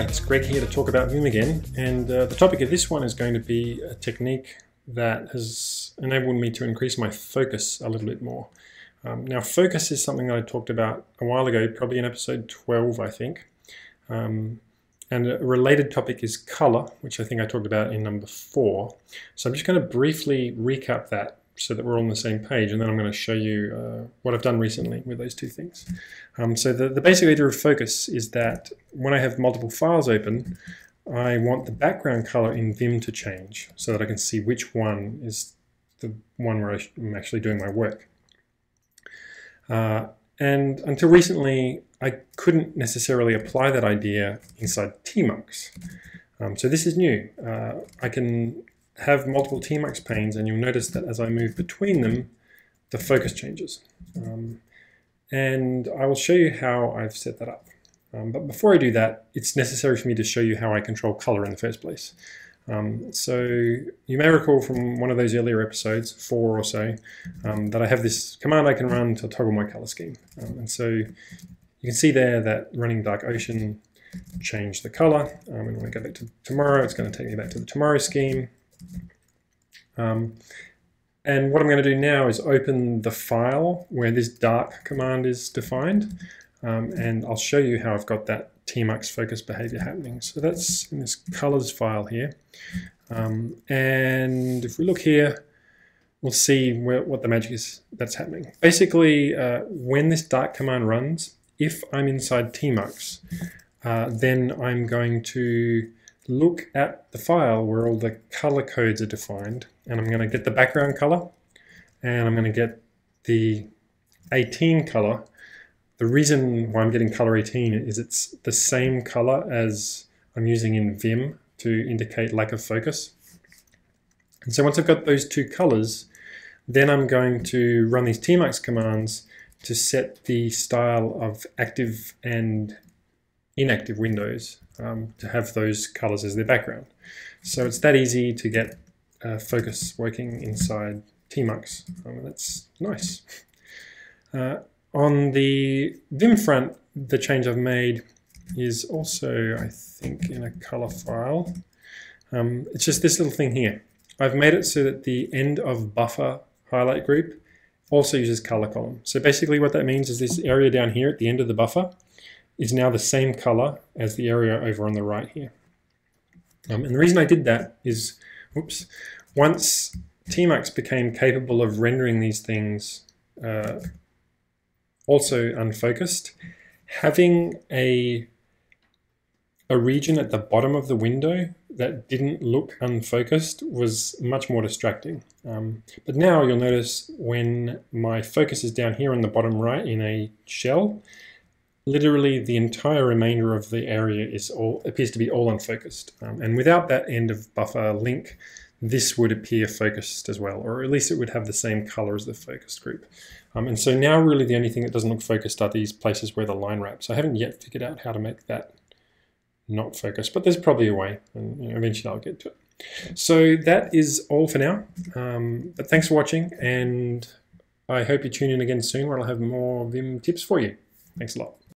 it's Greg here to talk about Vim again, and uh, the topic of this one is going to be a technique that has enabled me to increase my focus a little bit more. Um, now, focus is something that I talked about a while ago, probably in episode 12, I think. Um, and a related topic is color, which I think I talked about in number four. So I'm just going to briefly recap that so that we're all on the same page, and then I'm going to show you uh, what I've done recently with those two things. Um, so the, the basic idea of focus is that when I have multiple files open, I want the background color in Vim to change so that I can see which one is the one where I'm actually doing my work. Uh, and until recently, I couldn't necessarily apply that idea inside Tmux. Um, so this is new. Uh, I can have multiple Tmux panes and you'll notice that as I move between them, the focus changes. Um, and I will show you how I've set that up. Um, but before I do that, it's necessary for me to show you how I control color in the first place. Um, so you may recall from one of those earlier episodes, four or so, um, that I have this command I can run to toggle my color scheme. Um, and so you can see there that running Dark Ocean changed the color. Um, and when I go back to tomorrow, it's going to take me back to the tomorrow scheme. Um, and what I'm going to do now is open the file where this dark command is defined. Um, and I'll show you how I've got that tmux focus behavior happening. So that's in this colors file here. Um, and if we look here, we'll see where, what the magic is that's happening. Basically, uh, when this dark command runs, if I'm inside tmux, uh, then I'm going to look at the file where all the color codes are defined and I'm going to get the background color and I'm going to get the 18 color. The reason why I'm getting color 18 is it's the same color as I'm using in Vim to indicate lack of focus. And so once I've got those two colors, then I'm going to run these tmux commands to set the style of active and inactive windows um, to have those colors as their background. So it's that easy to get uh, focus working inside Tmux. Um, that's nice. Uh, on the Vim front, the change I've made is also, I think, in a color file. Um, it's just this little thing here. I've made it so that the end of buffer highlight group also uses color column. So basically what that means is this area down here at the end of the buffer is now the same color as the area over on the right here. Um, and the reason I did that is, whoops, once Tmux became capable of rendering these things uh, also unfocused, having a, a region at the bottom of the window that didn't look unfocused was much more distracting. Um, but now you'll notice when my focus is down here on the bottom right in a shell, literally the entire remainder of the area is all appears to be all unfocused. Um, and without that end of buffer link, this would appear focused as well, or at least it would have the same color as the focused group. Um, and so now really the only thing that doesn't look focused are these places where the line wraps. I haven't yet figured out how to make that not focused, but there's probably a way, and you know, eventually I'll get to it. So that is all for now. Um, but thanks for watching, and I hope you tune in again soon where I'll have more Vim tips for you. Thanks a lot.